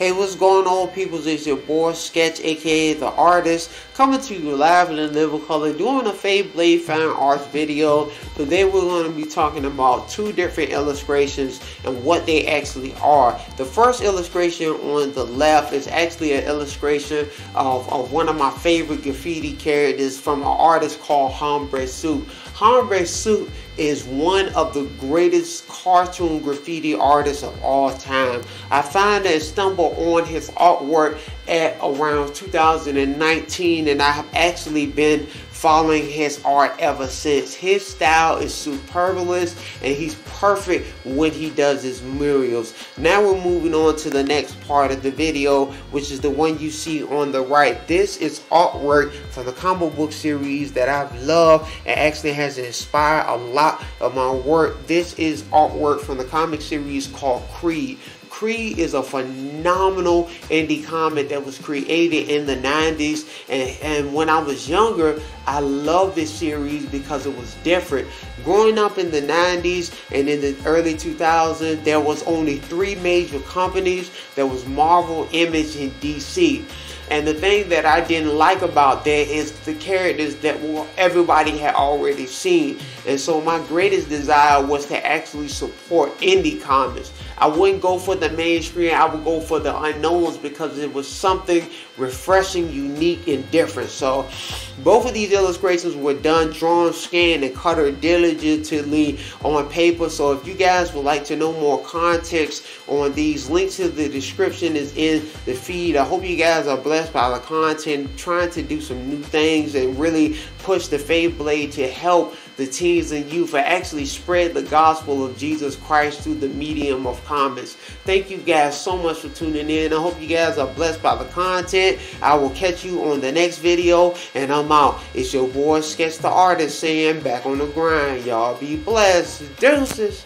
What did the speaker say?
Hey, what's going on, peoples? It's your boy Sketch, aka The Artist, coming to you live in the living color, doing a Faith Blade fan arts video. Today, we're going to be talking about two different illustrations and what they actually are. The first illustration on the left is actually an illustration of, of one of my favorite graffiti characters from an artist called Hombre SUK. Hombre SUK is one of the greatest cartoon graffiti artists of all time. I find and stumbled on his artwork at around 2019 and I have actually been following his art ever since. His style is superfluous and he's perfect when he does his murals. Now we're moving on to the next part of the video, which is the one you see on the right. This is artwork for the comic book series that I've loved and actually has inspired a lot of my work. This is artwork from the comic series called Creed. Creed is a phenomenal indie comic that was created in the 90s. And, and when I was younger, I loved this series because it was different. Growing up in the 90s and in the early 2000s, there was only three major companies. There was Marvel, Image, and DC. And the thing that I didn't like about that is the characters that everybody had already seen. And so my greatest desire was to actually support indie comics. I wouldn't go for the mainstream, I would go for the unknowns because it was something refreshing, unique, and different. So both of these illustrations were done, drawn, scanned, and colored diligently on paper. So if you guys would like to know more context on these, links to the description is in the feed. I hope you guys are blessed by the content, trying to do some new things and really push the faith Blade to help the teens and youth actually spread the gospel of Jesus Christ through the medium of comments. Thank you guys so much for tuning in. I hope you guys are blessed by the content. I will catch you on the next video and I'm out. It's your boy Sketch the Artist saying back on the grind. Y'all be blessed. Deuces.